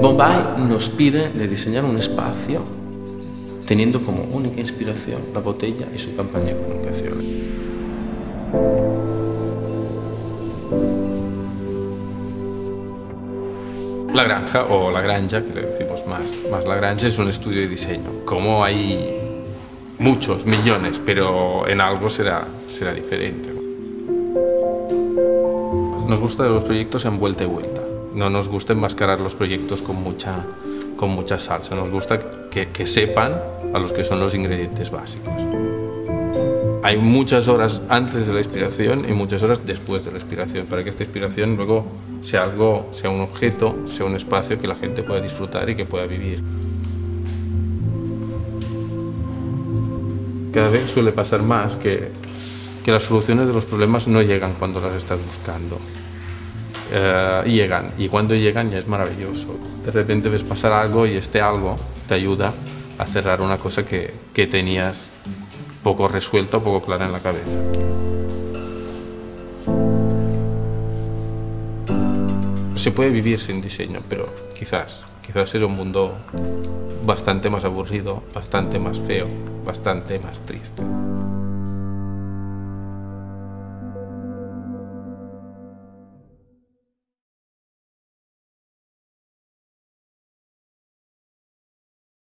Bombay nos pide de diseñar un espacio teniendo como única inspiración la botella y su campaña de comunicación. La granja, o la granja, que le decimos más, más la granja, es un estudio de diseño. Como hay muchos, millones, pero en algo será, será diferente. Nos gusta los proyectos sean vuelta y vuelta. No nos gusta enmascarar los proyectos con mucha, con mucha salsa. Nos gusta que, sepan a los que son los ingredientes básicos. Hay muchas horas antes de la inspiración y muchas horas después de la inspiración, para que esta inspiración luego sea algo, sea un objeto, sea un espacio que la gente pueda disfrutar y que pueda vivir. Cada vez suele pasar más que, que las soluciones de los problemas no llegan cuando las estás buscando. Eh, llegan, y cuando llegan ya es maravilloso. De repente ves pasar algo y este algo te ayuda a cerrar una cosa que, que tenías poco resuelta, poco clara en la cabeza. Se puede vivir sin diseño, pero quizás, quizás sea un mundo bastante más aburrido, bastante más feo, bastante más triste.